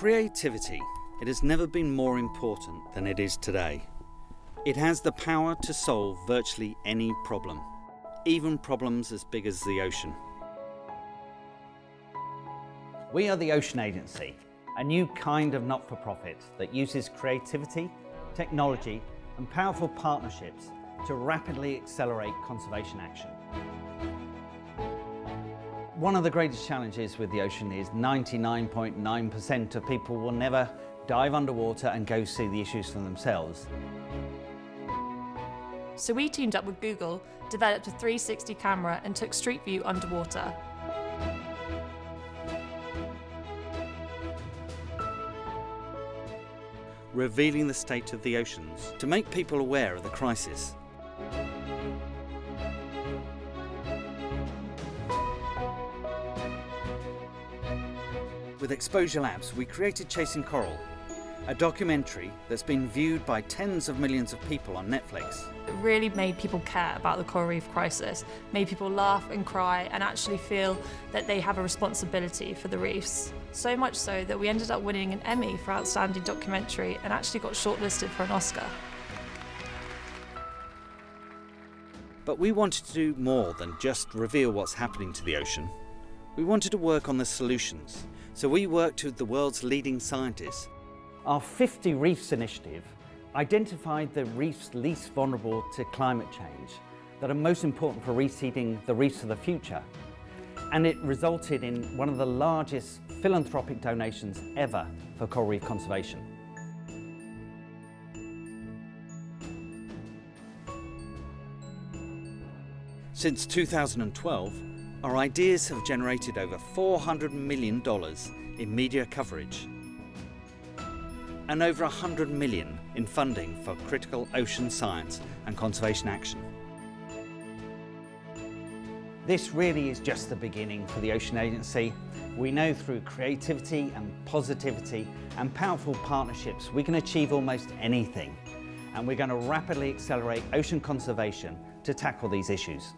Creativity. It has never been more important than it is today. It has the power to solve virtually any problem, even problems as big as the ocean. We are the Ocean Agency, a new kind of not-for-profit that uses creativity, technology and powerful partnerships to rapidly accelerate conservation action. One of the greatest challenges with the ocean is 99.9% of people will never dive underwater and go see the issues for themselves. So we teamed up with Google, developed a 360 camera and took Street View underwater. Revealing the state of the oceans to make people aware of the crisis With Exposure Labs, we created Chasing Coral, a documentary that's been viewed by tens of millions of people on Netflix. It really made people care about the coral reef crisis, made people laugh and cry and actually feel that they have a responsibility for the reefs. So much so that we ended up winning an Emmy for Outstanding Documentary and actually got shortlisted for an Oscar. But we wanted to do more than just reveal what's happening to the ocean. We wanted to work on the solutions, so we worked with the world's leading scientists. Our 50 Reefs initiative identified the reefs least vulnerable to climate change that are most important for reseeding the reefs of the future. And it resulted in one of the largest philanthropic donations ever for coral reef conservation. Since 2012, our ideas have generated over $400 million in media coverage and over 100 million in funding for critical ocean science and conservation action. This really is just the beginning for the Ocean Agency. We know through creativity and positivity and powerful partnerships we can achieve almost anything and we're going to rapidly accelerate ocean conservation to tackle these issues.